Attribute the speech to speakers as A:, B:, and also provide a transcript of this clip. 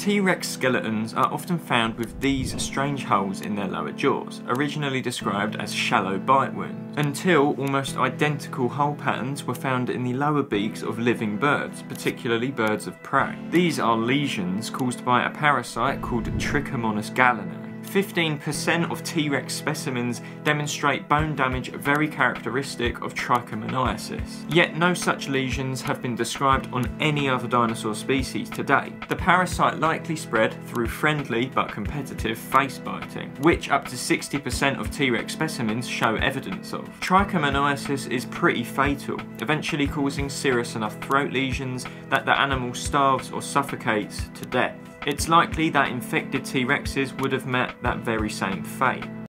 A: T-Rex skeletons are often found with these strange holes in their lower jaws, originally described as shallow bite wounds, until almost identical hole patterns were found in the lower beaks of living birds, particularly birds of prey. These are lesions caused by a parasite called Trichomonas gallinae. 15% of T-Rex specimens demonstrate bone damage very characteristic of trichomoniasis. Yet no such lesions have been described on any other dinosaur species today. The parasite likely spread through friendly but competitive face biting, which up to 60% of T-Rex specimens show evidence of. Trichomoniasis is pretty fatal, eventually causing serious enough throat lesions that the animal starves or suffocates to death. It's likely that infected T-Rexes would have met that very same fate.